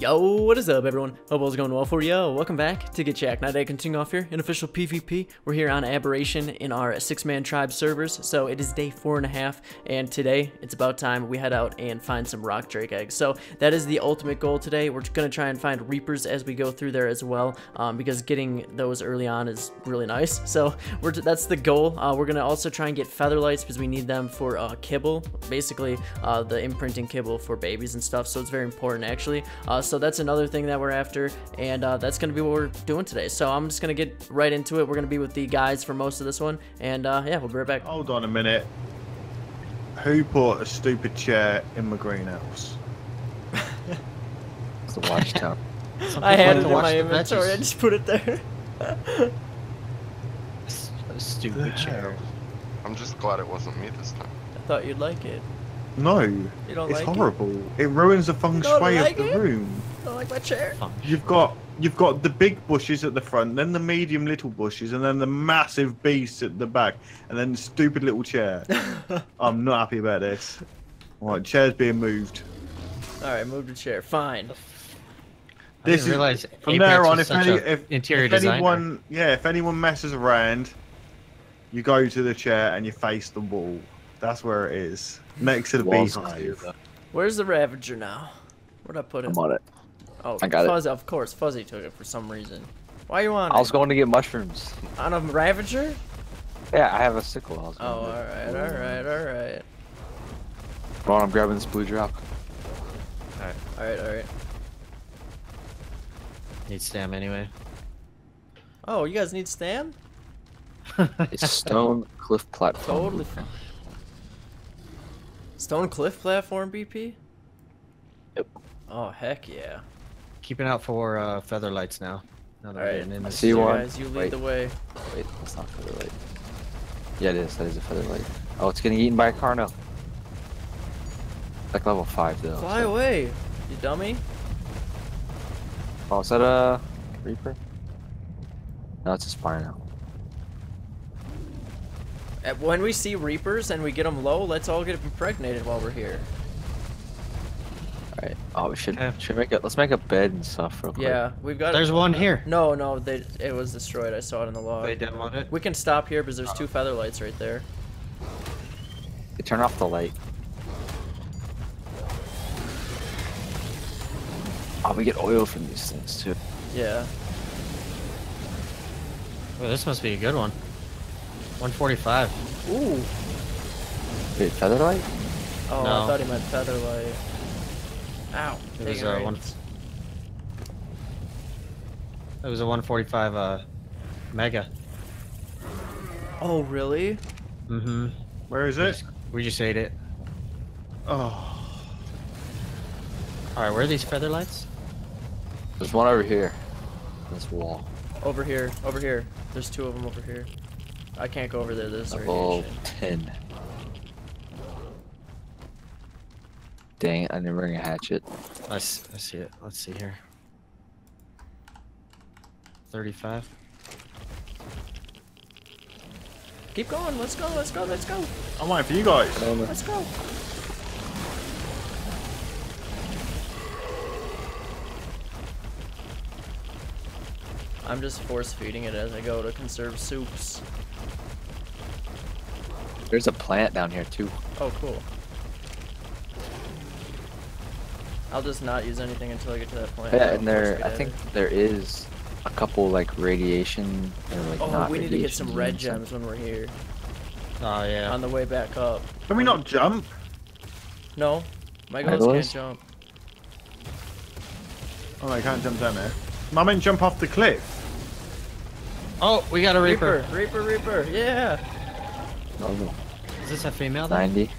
Yo, what is up everyone? Hope all's going well for you. Welcome back to GT Jack. Now, today continue off here in official PvP. We're here on Aberration in our six-man tribe servers. So it is day four and a half, and today it's about time we head out and find some rock drake eggs. So that is the ultimate goal today. We're gonna try and find reapers as we go through there as well, um, because getting those early on is really nice. So we're that's the goal. Uh, we're gonna also try and get featherlights because we need them for uh, kibble, basically uh, the imprinting kibble for babies and stuff. So it's very important actually. Uh, so that's another thing that we're after, and uh, that's gonna be what we're doing today. So I'm just gonna get right into it. We're gonna be with the guys for most of this one, and uh, yeah, we'll be right back. Hold on a minute. Who put a stupid chair in my greenhouse? It's the watchtower. Some I had it in my the inventory. I just put it there. S- Stupid chair. I'm just glad it wasn't me this time. I thought you'd like it. No, You don't it's like horrible. It? ruins the feng shui like of the it? room. it? Don't like my chair. You've got you've got the big bushes at the front, then the medium little bushes, and then the massive beast at the back, and then the stupid little chair. I'm not happy about this. Right, chair's being moved. All right, move the chair. Fine. I This didn't is- realize From Apex there on, if any, if, interior if anyone, yeah, if anyone messes around, you go to the chair and you face the wall. That's where it is, next to the Walls beehive. Where's the Ravager now? Where'd I put it? I'm on it. Oh, I got it. Of course, Fuzzy took it for some reason. Why you on I was going to get mushrooms. On a Ravager? Yeah, I have a sickle. I was oh, alright, alright, alright. Hold on, I'm grabbing this blue drop. Alright. Alright, alright. Need stam anyway. Oh, you guys need Stam? It's stone cliff platform. Totally fine. Stone Cliff platform, BP? Yep. Oh, heck yeah. Keeping out for uh, feather lights now. Now that we're Alright, getting in I see you one. guys, you lead Wait. the way. Wait, that's not featherlight. Yeah, it is. That is a featherlight. Oh, it's getting eaten by a car now. Like level 5, though. Fly so- away, you dummy. Oh, is that a Reaper? No, it's a Spire now. When we see Reapers and we get them low, let's all get impregnated while we're here. Alright. Oh, we should, Okay. should make it. Let's make a bed and stuff real quick. Yeah, we've got. There's one here. No, no, they it was destroyed. I saw it in the log. They demoed it. We can stop here because there's oh. two feather lights right there. Hey, turn off the light. Oh, we get oil from these things too. Yeah. Well, this must be a good one. 145. Ooh. Wait, featherlight? Oh, I thought he meant Featherlight. Ow. It was dang uh, one. It was a 145 uh, mega. Oh, really? Mm-hmm. Where is it? We just ate it. Oh, All right, where are these feather lights? There's one over here. This wall. Over here. Over here. There's two of them over here. I can't go over there. This Level 10. Dang it, I didn't bring a hatchet. I see it. Let's see here. 35. Keep going. Let's go. Let's go. Let's go. I'm waiting for you guys. Let's go. I'm just force feeding it as I go to conserve soups. There's a plant down here too. Oh, cool. I'll just not use anything until I get to that point. Yeah, and there, I think it. there is a couple like radiation or like Oh, not we need to get some red units and- gems when we're here. Oh, yeah. On the way back up. Can we not jump? No, my ghost can't jump. Oh, I can't jump down there. I meant jump off the cliff. Oh, we got a Reaper. Reaper, Reaper, Reaper, yeah. Oh, no. Is this a female? then? 90.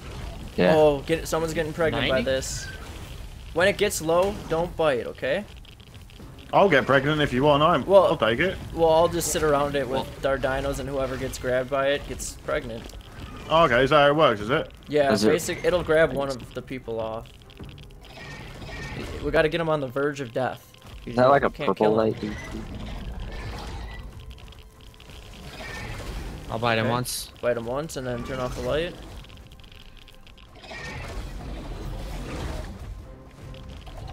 Yeah. Oh, get someone's getting pregnant by this. When it gets low, don't bite, okay? I'll get pregnant if you want. I'm. Well- I'll take it. Well, I'll just sit around it with our dinos, and whoever gets grabbed by it gets pregnant. Oh, okay, is that how it works? Is it? Yeah, Is it- basic. It'll grab one of the people off. We got to get him on the verge of death. Is that like You a can't purple kill him. light? I'll bite him once. Bite him once and then turn off the light.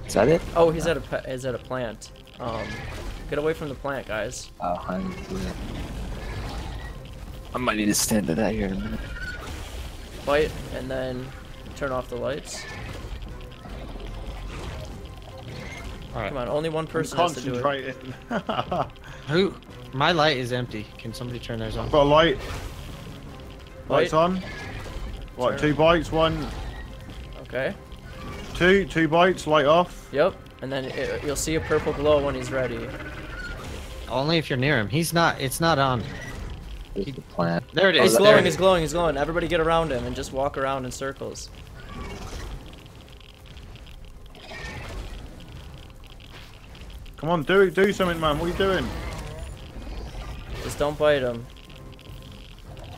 It's that it? Oh, he's at a pe- he's at a plant. Um, get away from the plant, guys. Oh, I didn't see that. I might need to stand to that here in a minute. Fight and then turn off the lights. Alright. Come on, only one person has to do it. Concentrating. Got Who? My light is empty. Can somebody turn theirs on? I've got a light. Lights Light. on. What, Turn. two bites, one, Okay. two, two bites, light off. Yep. And then it, you'll see a purple glow when he's ready. Only if you're near him. He's not. It's not on. There's the plant. There it is. He's is. glowing, he's glowing, he's glowing. Everybody get around him and just walk around in circles. Come on, do it, do something, man. What are you doing? Just don't bite him.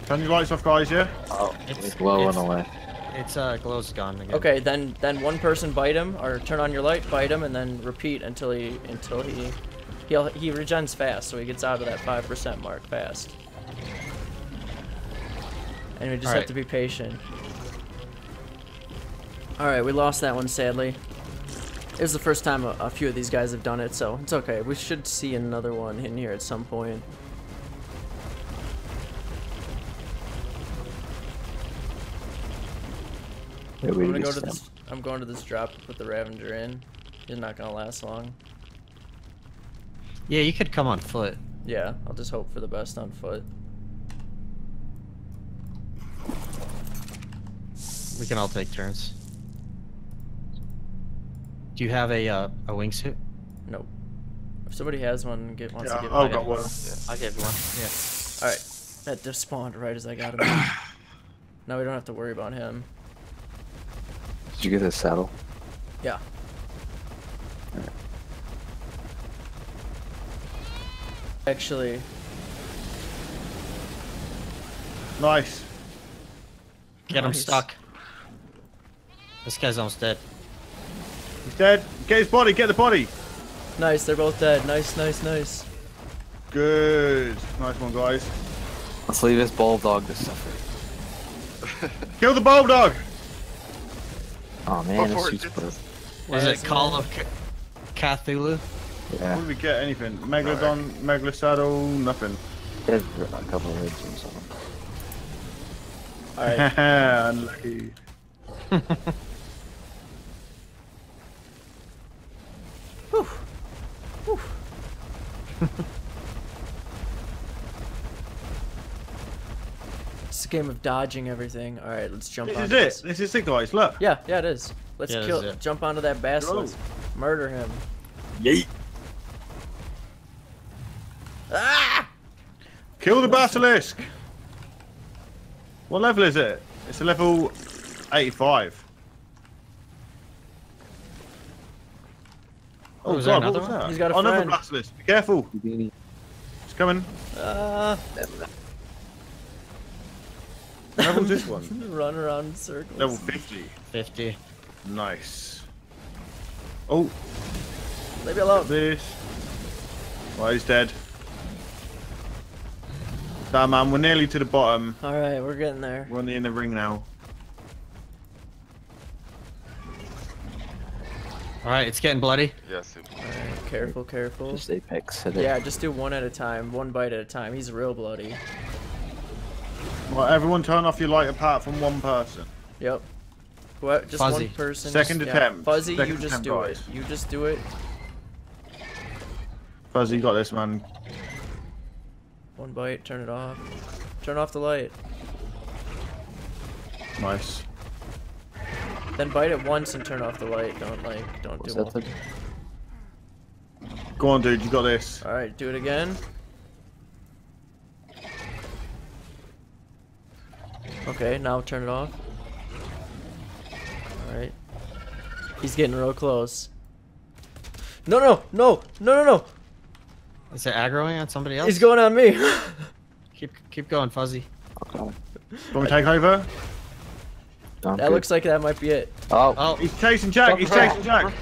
Turn your lights off, guys. Yeah. Oh, It's- it's glow went it's- away. It's uh, glow's gone again. Okay, then then one person bite him or turn on your light, bite him, and then repeat until he until he he'll he regens fast, so he gets out of that five percent mark fast. And we just have Alright. to be patient. All right, we lost that one sadly. It was the first time a, a few of these guys have done it, so it's okay. We should see another one in here at some point. I'm gonna go to this. I'm going to this drop to put the Ravager in. He's not gonna last long. Yeah, you could come on foot. Yeah, I'll just hope for the best on foot. We can all take turns. Do you have a uh, a wingsuit? Nope. If somebody has one, get wants Yeah, to give I've it. got one. I'll give you one. Yeah. All right, that just spawned right as I got him. now we don't have to worry about him. Did you get the saddle? Yeah. Actually, Nice. Get him Nice. stuck. This guy's almost dead. He's dead. Get his body. Get the body. nice. They're both dead. Nice, nice, nice. Good. Nice one, guys. Let's leave this bulbdog to suffer. Kill the bulbdog. Oh man, Before this it suit's gets- Was Yeah, it it's Call of C- Cthulhu? What did we get? Anything? Megalodon, Megalosaddle, nothing. there's a couple of ribs and something. All right. Unlucky. It's a game of dodging everything. All right, let's jump This on. is it. This is it, guys. Look. Yeah, yeah, it is. Let's Yeah, kill. is. Jump onto that basilisk. Murder him. Yeet. Ah! Kill the basilisk. What level is it? It's a level 85. Oh, Oh, is there God, what another was one? that? He's got a oh, another basilisk. Be careful. Houdini. It's coming. Uh, What level's this one? run around in circles. Level 50. 50. Nice. Oh, Leave me alone. this. Well, he's dead. Damn, man, we're nearly to the bottom. All right, we're getting there. We're on the inner ring now. Alright, it's getting bloody. Yes, it, All right, careful, careful. Just apex. hit it. Yeah, just do one at a time, one bite at a time. He's real bloody. Well, everyone turn off your light apart from one person. Yep. What? Just Fuzzy. one person. Second just, attempt. Fuzzy, Second you just attempt, do guys. it. You just do it. Fuzzy, you got this, man. One bite, turn it off. Turn off the light. Nice. Then bite it once and turn off the light. Don't like, don't What's do that? more. thing? Go on, dude. You got this. All right, do it again. Okay, now turn it off. All right. He's getting real close. No, no, no, no, no, no. Is it aggroing on somebody else? He's going on me. Keep keep going, Fuzzy. Okay. Want me take over? Sounds that good. looks like that might be it. Oh, Oh, He's chasing Jack. He's chasing Jack.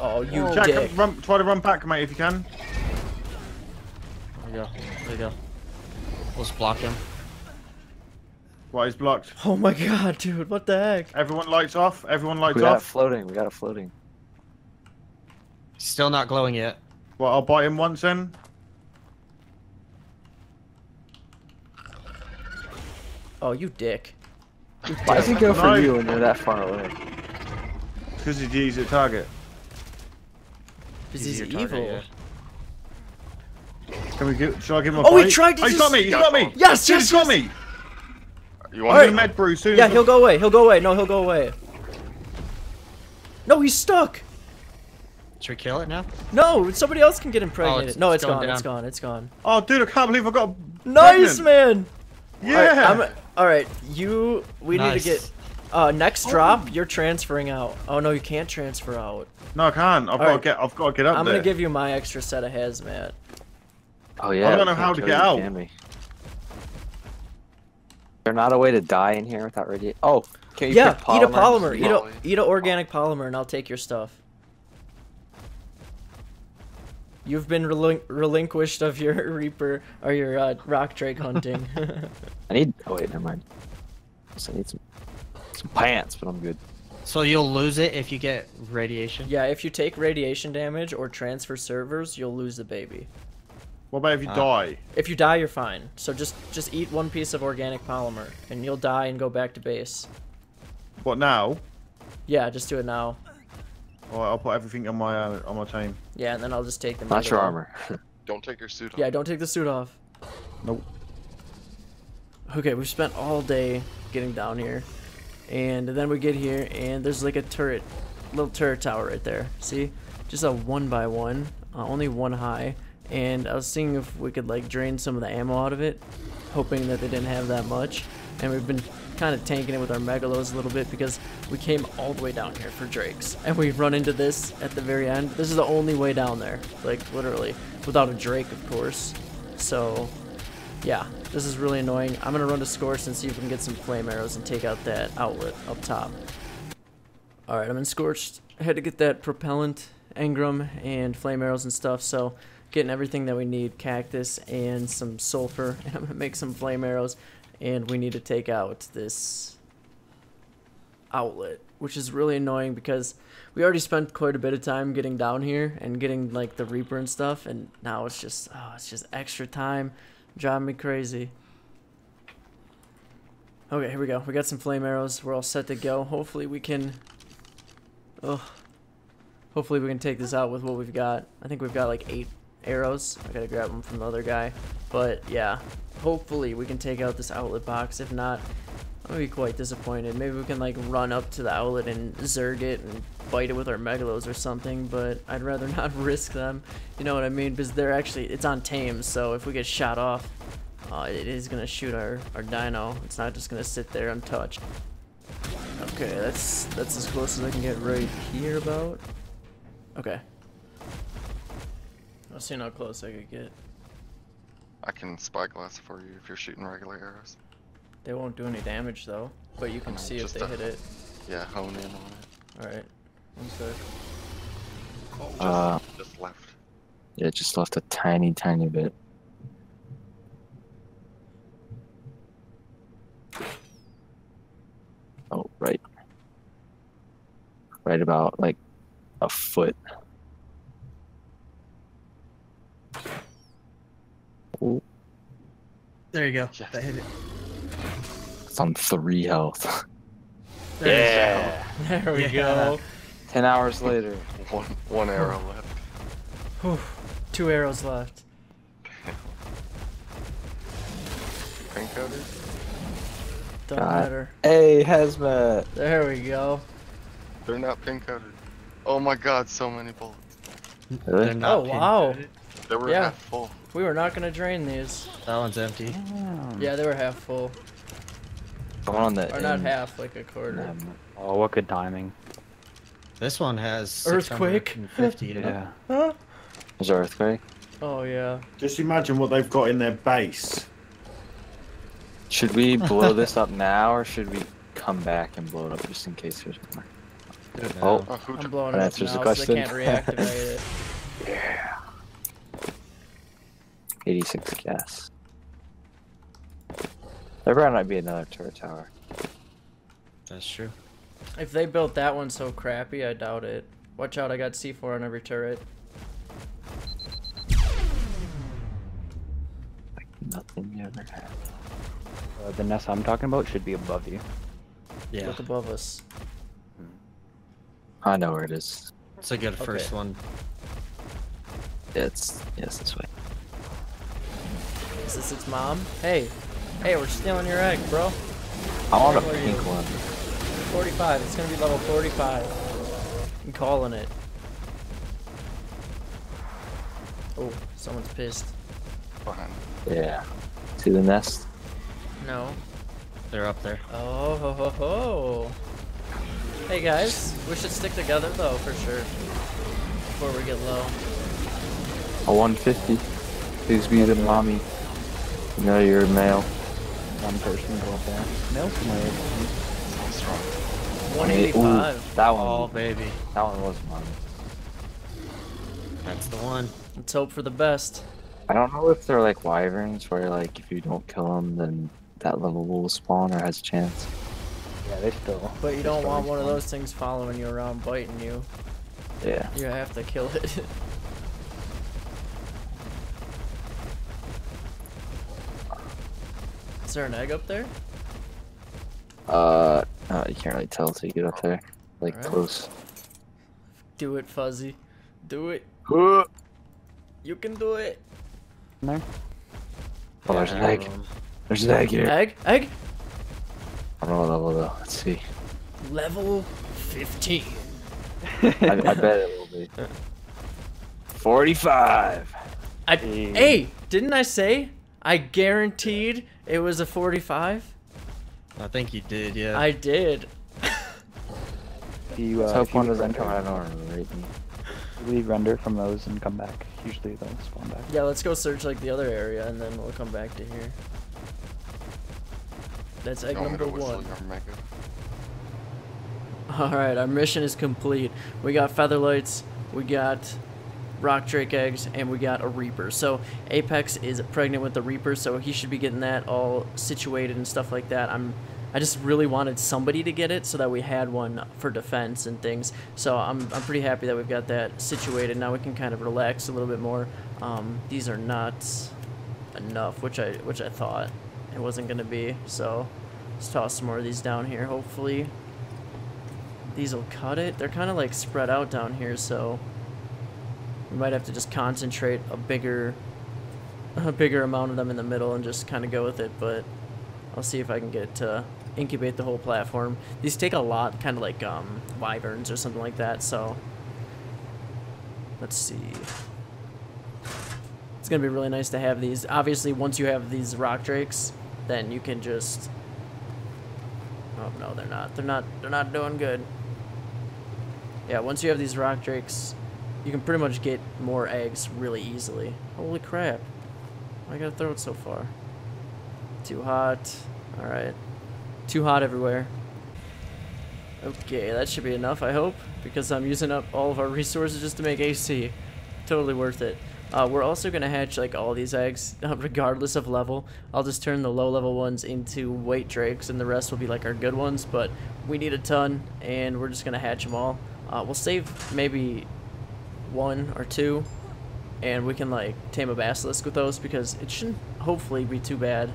Oh, you Jack, dick. run, try to run back, mate, if you can. there you go. There you go. We'll just block him. Right, he's blocked. Oh my god, dude, what the heck? Everyone lights off. Everyone lights We got it off. floating. We got it floating. Still not glowing yet. Well, I'll bite him once then. Oh, you dick. Why does he go for you when you're that far away? Because he's the easy target. Because he's Easier evil. target, Can we get, Shall I give him a Oh, he tried to Oh, he's got me. He's got me. Yes, Dude, yes, he's got yes. me. You I'm want in to med brew soon. Yeah, he'll go away. He'll go away. No, he'll go away. No, he's stuck. Should we kill it now? No, somebody else can get impregnated. it's- no, it's it's going gone. It's gone. It's gone. Oh, dude, I can't believe I got. Nice, pregnant. man. Yeah. All right, I'm- all right, you. We need to get. Uh, next drop, you're transferring out. Oh no, you can't transfer out. No, I can't. I've got right. to get. I've got to get up I'm there. gonna give you my extra set of hazmat. Oh yeah. I don't know how to get out. Can we? There's not a way to die in here without radiation. Oh, can you Yeah, pick eat a polymer? polymer. Eat a eat a organic polymer, and I'll take your stuff. You've been relin- relinquished of your Reaper or your uh, Rock Drake hunting. I need. Oh wait, never mind. Guess I need some some pants, but I'm good. So you'll lose it if you get radiation. yeah, if you take radiation damage or transfer servers, you'll lose the baby. What about if you Ah. die? If you die, you're fine. So just just eat one piece of organic polymer, and you'll die and go back to base. What now? Yeah, just do it now. Alright, I'll put everything on my uh, on my team. Yeah, and then I'll just take the. Not your mega- armor. Don't take your suit off. Yeah, don't take the suit off. Nope. Okay, we've spent all day getting down here, and then we get here, and there's like a turret, little turret tower right there. See, just a one by one, uh, only one high. And I was seeing if we could like drain some of the ammo out of it, hoping that they didn't have that much. And we've been kind of tanking it with our megalos a little bit because we came all the way down here for drakes, and we've run into this at the very end. This is the only way down there, like literally, without a drake, of course. So yeah, this is really annoying. I'm gonna run to Scorched and see if we can get some flame arrows and take out that outlet up top. Alright, I'm in Scorched. I had to get that propellant, engram, and flame arrows and stuff, so getting everything that we need, cactus and some sulfur, and I'm gonna make some flame arrows, and we need to take out this outlet, which is really annoying because we already spent quite a bit of time getting down here and getting like the Reaper and stuff, and now it's just oh, it's just extra time, driving me crazy. Okay, here we go. We got some flame arrows. We're all set to go. Hopefully we can. Oh, hopefully we can take this out with what we've got. I think we've got like eight arrows. I gotta grab them from the other guy, but yeah. Hopefully we can take out this outlet box. If not, I'll be quite disappointed. Maybe we can like run up to the outlet and zerg it and bite it with our megalos or something, but I'd rather not risk them. You know what I mean? Because they're actually, it's on tame, so if we get shot off, uh, it is gonna shoot our, our dino. It's not just gonna sit there untouched. Okay, that's that's as close as I can get right here about. Okay. I'll see how close I could get. I can spyglass for you if you're shooting regular arrows. They won't do any damage though, but you can see if they a- hit it. Yeah, hone in on it. Alright. One sec. Oh, just, Uh, just left. Yeah, just left a tiny, tiny bit. Oh, right. Right about like a foot. There you go. Yes. That hit it. it's on three health. There There we Yeah. go. Ten hours later. One, one arrow left. Whew. Two arrows left. Pink coated? Don't God. matter. Hey, hazmat. There we go. They're not pink coated. Oh my god, so many bullets. Really? They're not Oh, pin wow. coded. They were Yeah. half full. We were not gonna drain these. That one's empty. Hmm. Yeah, they were half full. Going on the Or not half, like a quarter. Oh, what good timing. This one has Earthquake. 650 in it. Yeah. Huh? There's an earthquake. Oh yeah. Just imagine what they've got in their base. Should we blow this up now, or should we come back and blow it up just in case there's more? Oh. now. Oh, who I'm blowing That it up answers the now, so they question. can't reactivate it. Yeah. 86 gas. There better not be another turret tower. That's true. If they built that one so crappy, I doubt it. Watch out, I got C4 on every turret. Nothing you ever had. Uh, the nest I'm talking about should be above you. Yeah. Look above us. I know where it is. It's a good first one. Yeah, it's yes, this way. Is this its mom? Hey, hey, we're stealing your egg, bro. I want a Where are you? pink one. 45. It's gonna be level 45. I'm calling it. Oh, someone's pissed. Behind. Yeah. See the nest? No. They're up there. Oh ho ho ho. Hey guys, we should stick together though for sure. Before we get low. A 150. Please be the mommy. You know you're male. One person go up there. Milk my So strong. Hey, ooh, 185. that one. Oh, baby. That one was mommy. That's the one. Let's hope for the best. I don't know if they're like wyverns, where like if you don't kill them, then that level will spawn or has a chance. Yeah, they still. But you don't want one of those things following you around biting you. Yeah. You have to kill it. Is there an egg up there? Uh, uh, you can't really tell till you get up there, like Alright. close. Do it, Fuzzy. Do it. Oh, You can do it. In there. there's an egg. There's an egg here. Egg? Egg? I don't know what level though. Let's see. Level 15. I, I bet it will be. Forty-five. I, Hey. hey, didn't I say I guaranteed it was a 45? I think you did, yeah. I did. If you, uh, So if you fun does that render, come out of nowhere, right? leave render from those and come back. Usually they'll spawn back. Yeah, let's go search like the other area and then we'll come back to here. That's egg You want me number one. Alright, our mission is complete. We got featherlights, we got rock drake eggs, and we got a reaper. So Apex is pregnant with the reaper, so he should be getting that all situated and stuff like that. I'm I just really wanted somebody to get it so that we had one for defense and things. So I'm, I'm pretty happy that we've got that situated. Now we can kind of relax a little bit more. Um, these are not enough, which I which I thought it wasn't gonna be. So let's toss some more of these down here. Hopefully these will cut it. They're kind of like spread out down here, so we might have to just concentrate a bigger a bigger amount of them in the middle and just kind of go with it. But I'll see if I can get to incubate the whole platform. These take a lot, kind of like um, wyverns or something like that. So let's see. It's gonna be really nice to have these. Obviously, once you have these rock drakes, then you can just. Oh no, they're not. They're not. They're not doing good. Yeah, once you have these rock drakes, you can pretty much get more eggs really easily. Holy crap! I gotta throw it so far. Too hot. All right. Too hot everywhere. Okay, that should be enough, I hope, because I'm using up all of our resources just to make AC. Totally worth it. Uh, we're also going to hatch like all these eggs, uh, regardless of level. I'll just turn the low level ones into weight drakes, and the rest will be like our good ones, but we need a ton, and we're just going to hatch them all. Uh, we'll save maybe one or two, and we can like tame a basilisk with those, because it shouldn't hopefully be too bad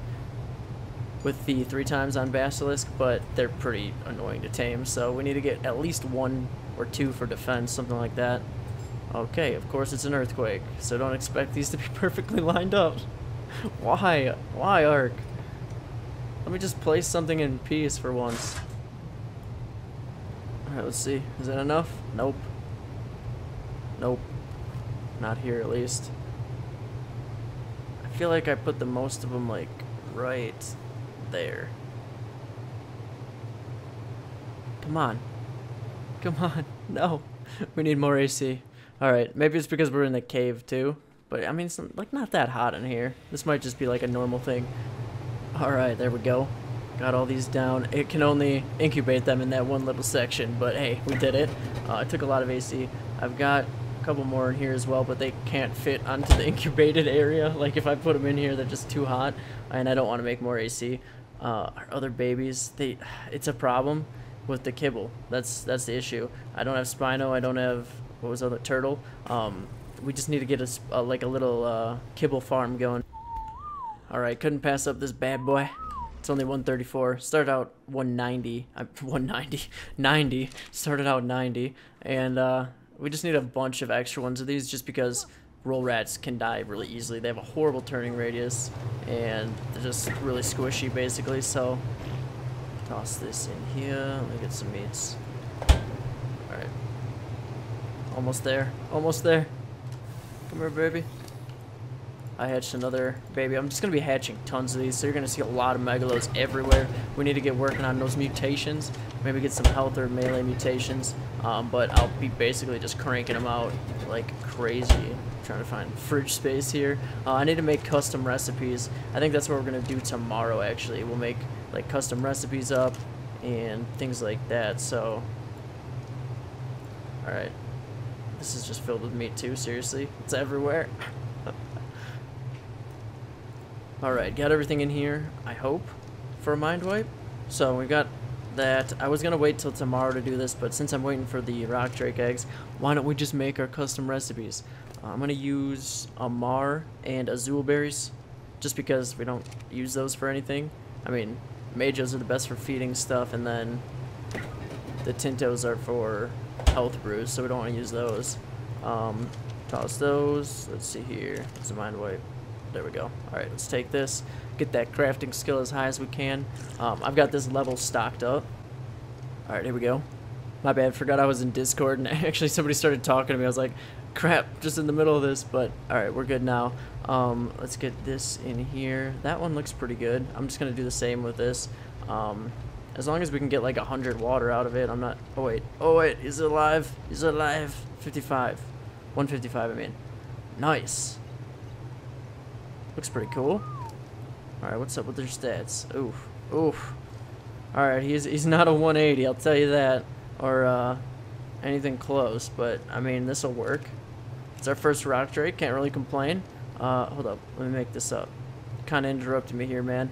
with the three times on Basilisk, but they're pretty annoying to tame, so we need to get at least one or two for defense, something like that. Okay, of course it's an earthquake, so don't expect these to be perfectly lined up. Why? Why, Ark? Let me just place something in peace for once. Alright, let's see. Is that enough? Nope. Nope. Not here, at least. I feel like I put the most of them, like, right there. Come on. Come on. No. We need more AC. Alright, maybe it's because we're in the cave too. But I mean, it's like not that hot in here. This might just be like a normal thing. Alright, there we go. Got all these down. It can only incubate them in that one little section, but hey, we did it. Uh, it took a lot of AC. I've got couple more in here as well, but they can't fit onto the incubated area. Like if I put them in here, they're just too hot, and I don't want to make more AC. uh, our other babies, they it's a problem with the kibble. That's that's the issue. I don't have Spino. I don't have what was the other turtle. Um, we just need to get a, s- uh, like a little uh, kibble farm going. All right, couldn't pass up this bad boy. It's only 134. Started out 190. Uh, 190. 90. Started out 90. And uh, we just need a bunch of extra ones of these just because roll rats can die really easily. They have a horrible turning radius and they're just really squishy basically. So toss this in here. Let me get some meats. Alright. Almost there. Almost there. Come here, baby. I hatched another baby. I'm just going to be hatching tons of these, so you're going to see a lot of megalos everywhere. We need to get working on those mutations, maybe get some health or melee mutations, um, but I'll be basically just cranking them out like crazy. trying to find fridge space here. Uh, I need to make custom recipes. I think that's what we're going to do tomorrow, actually. We'll make like custom recipes up and things like that, so... Alright. This is just filled with meat too, seriously. It's everywhere. Alright, got everything in here, I hope, for a mind wipe. So we got that. I was gonna wait till tomorrow to do this, but since I'm waiting for the rock drake eggs, why don't we just make our custom recipes? Uh, I'm gonna use Amar and Azul berries, just because we don't use those for anything. I mean, Mejos are the best for feeding stuff, and then the Tintos are for health brews, so we don't want to use those. Um, toss those. Let's see here. It's a mind wipe. There we go. Alright, let's take this. Get that crafting skill as high as we can. Um, I've got this level stocked up. Alright, here we go. My bad, forgot I was in Discord and actually somebody started talking to me. I was like, crap, just in the middle of this, but alright, we're good now. Um, let's get this in here. That one looks pretty good. I'm just going to do the same with this. Um, as long as we can get like 100 water out of it, I'm not... Oh, wait. Oh, wait. Is it alive? Is it alive? 55. 155, I mean. Nice. Looks pretty cool. Alright, what's up with their stats? Oof. Oof. Alright, he's, he's not a 180, I'll tell you that. Or, uh, anything close. But, I mean, this'll work. It's our first rock drake, can't really complain. Uh, hold up. Let me make this up. Kind of interrupted me here, man.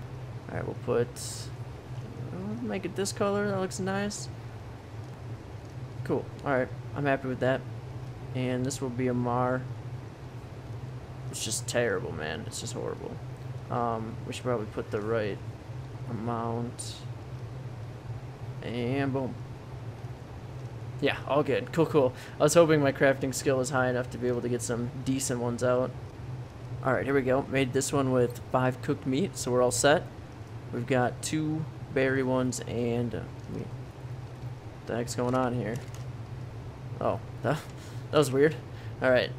Alright, we'll put... uh, Make it this color, that looks nice. Cool. Alright, I'm happy with that. And this will be a Mar. It's just terrible, man. It's just horrible. Um, we should probably put the right amount. And boom. Yeah, all good. Cool, cool. I was hoping my crafting skill was high enough to be able to get some decent ones out. Alright, here we go. Made this one with five cooked meat, so we're all set. We've got two berry ones and... Uh. What the heck's going on here? Oh, that, that was weird. Alright,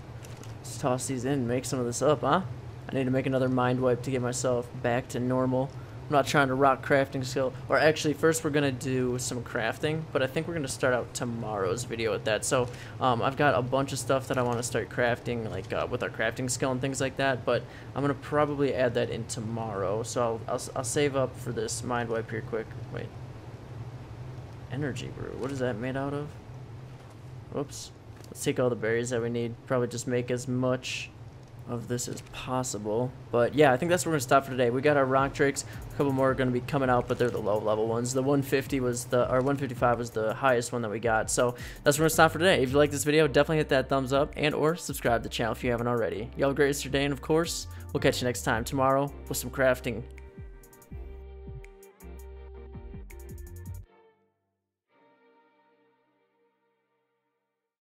let's toss these in and make some of this up, huh? I need to make another mind wipe to get myself back to normal. I'm not trying to rock crafting skill. Or actually, first we're going to do some crafting, but I think we're going to start out tomorrow's video with that. So um, I've got a bunch of stuff that I want to start crafting, like uh, with our crafting skill and things like that, but I'm going to probably add that in tomorrow. So I'll, I'll, I'll save up for this mind wipe here quick. Wait. Energy brew. What is that made out of? Whoops. Let's take all the berries that we need. Probably just make as much of this as possible. But yeah, I think that's where we're going to stop for today. We got our rock drakes. A couple more are going to be coming out, but they're the low level ones. The 150 was the, or 155 was the highest one that we got. So that's where we're going to stop for today. If you like this video, definitely hit that thumbs up and or subscribe to the channel if you haven't already. Y'all have a great your day, and of course, we'll catch you next time tomorrow with some crafting